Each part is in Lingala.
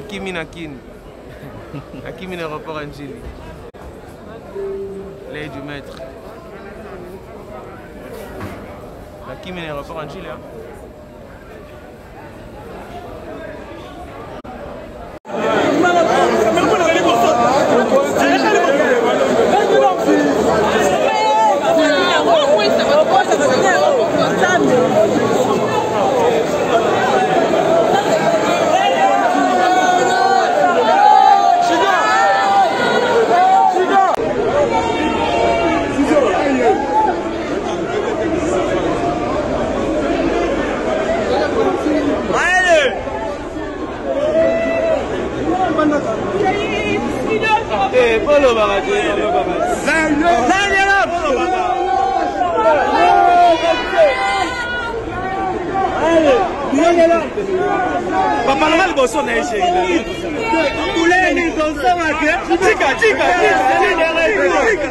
Hakimi Nakin. Hakimi Aéroport chili. L'aide du maître. Hakimi Aéroport chili hein? Allez Eh, bolo baba, bolo baba. Zayle la bolo baba. papa nanga liboso na egeileni tosamake tika tika tika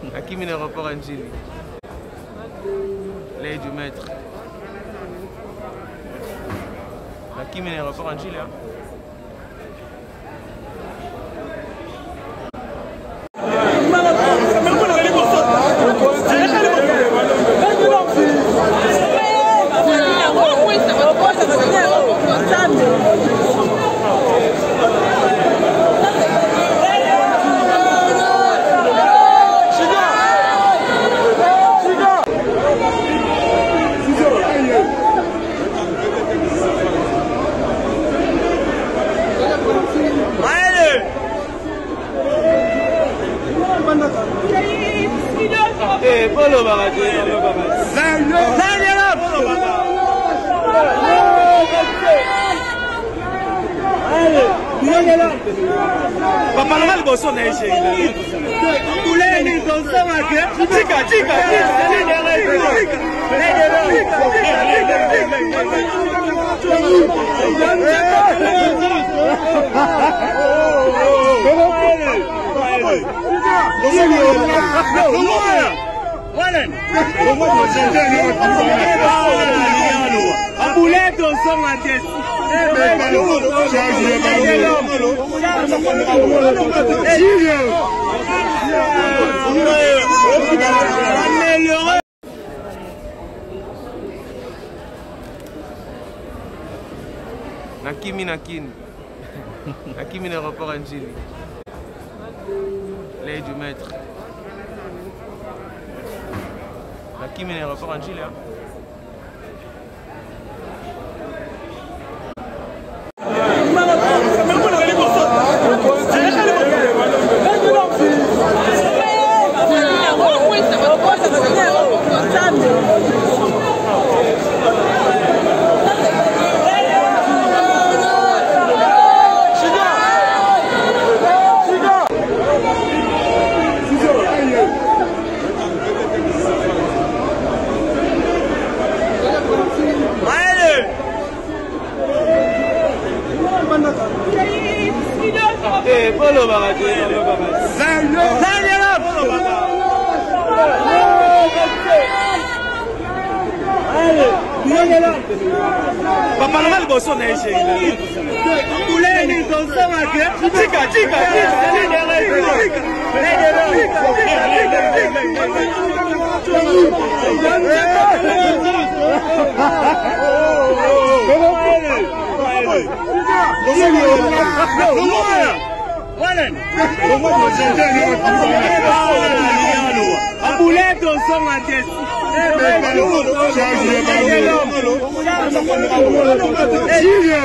qui Hakimi rapport Angeli. L'aide du maître. qui Hakimi rapport Angeli. Hein? olobaka te olobaka nani olobaka papa nanga liboso na esheileni tosoma te tika tika Oh, abulete osonga te amélioré nakimi nakini nakimi na rapport angeli ley du maître Aquí me lo pongo en Chile. ¿eh? bolobaka te bapalanga liboso na esheiuleni tosamake tika tika Hey! abuleto osonga te Silvio!